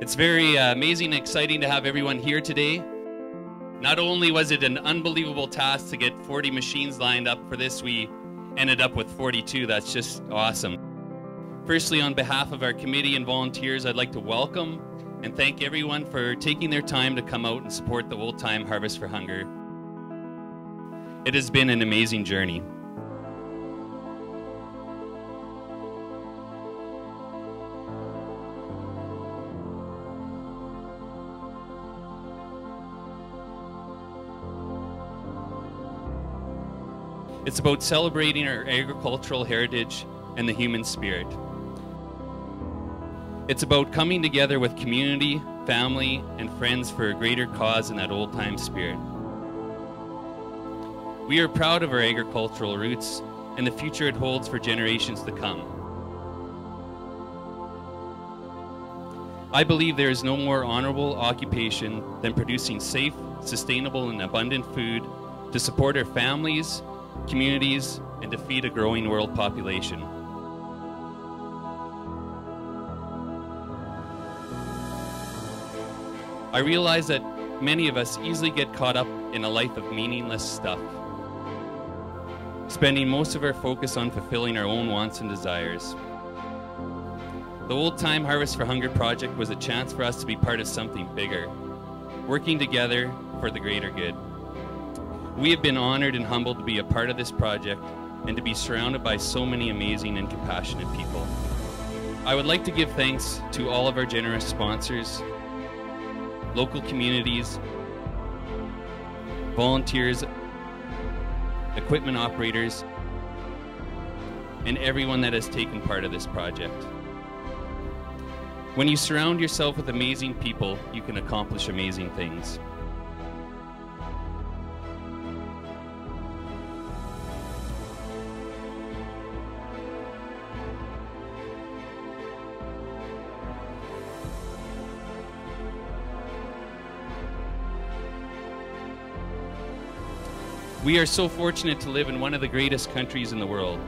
It's very uh, amazing and exciting to have everyone here today. Not only was it an unbelievable task to get 40 machines lined up for this, we ended up with 42. That's just awesome. Firstly, on behalf of our committee and volunteers, I'd like to welcome and thank everyone for taking their time to come out and support the Olde Tyme Harvest for Hunger. It has been an amazing journey. It's about celebrating our agricultural heritage and the human spirit. It's about coming together with community, family, and friends for a greater cause in that old time spirit. We are proud of our agricultural roots and the future it holds for generations to come. I believe there is no more honorable occupation than producing safe, sustainable, and abundant food to support our families, communities, and to feed a growing world population. I realize that many of us easily get caught up in a life of meaningless stuff, spending most of our focus on fulfilling our own wants and desires. The Olde Tyme Harvest for Hunger project was a chance for us to be part of something bigger, working together for the greater good. We have been honored and humbled to be a part of this project and to be surrounded by so many amazing and compassionate people. I would like to give thanks to all of our generous sponsors, local communities, volunteers, equipment operators, and everyone that has taken part of this project. When you surround yourself with amazing people, you can accomplish amazing things. We are so fortunate to live in one of the greatest countries in the world.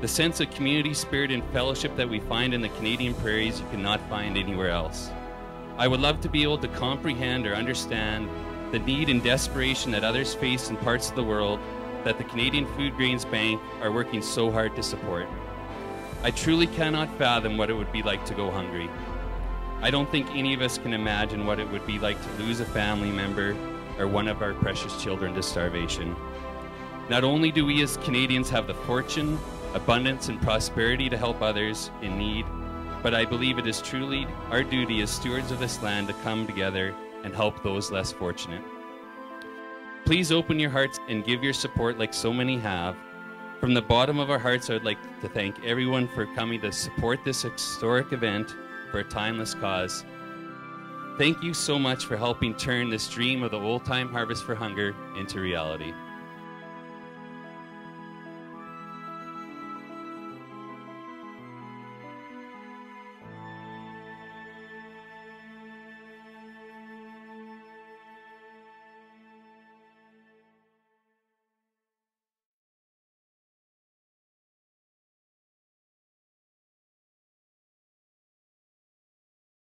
The sense of community spirit and fellowship that we find in the Canadian prairies you cannot find anywhere else. I would love to be able to comprehend or understand the need and desperation that others face in parts of the world that the Canadian Foodgrains Bank are working so hard to support. I truly cannot fathom what it would be like to go hungry. I don't think any of us can imagine what it would be like to lose a family member or one of our precious children to starvation. Not only do we as Canadians have the fortune, abundance, and prosperity to help others in need, but I believe it is truly our duty as stewards of this land to come together and help those less fortunate. Please open your hearts and give your support like so many have. From the bottom of our hearts, I would like to thank everyone for coming to support this historic event for a timeless cause. Thank you so much for helping turn this dream of the Olde Tyme Harvest for Hunger into reality.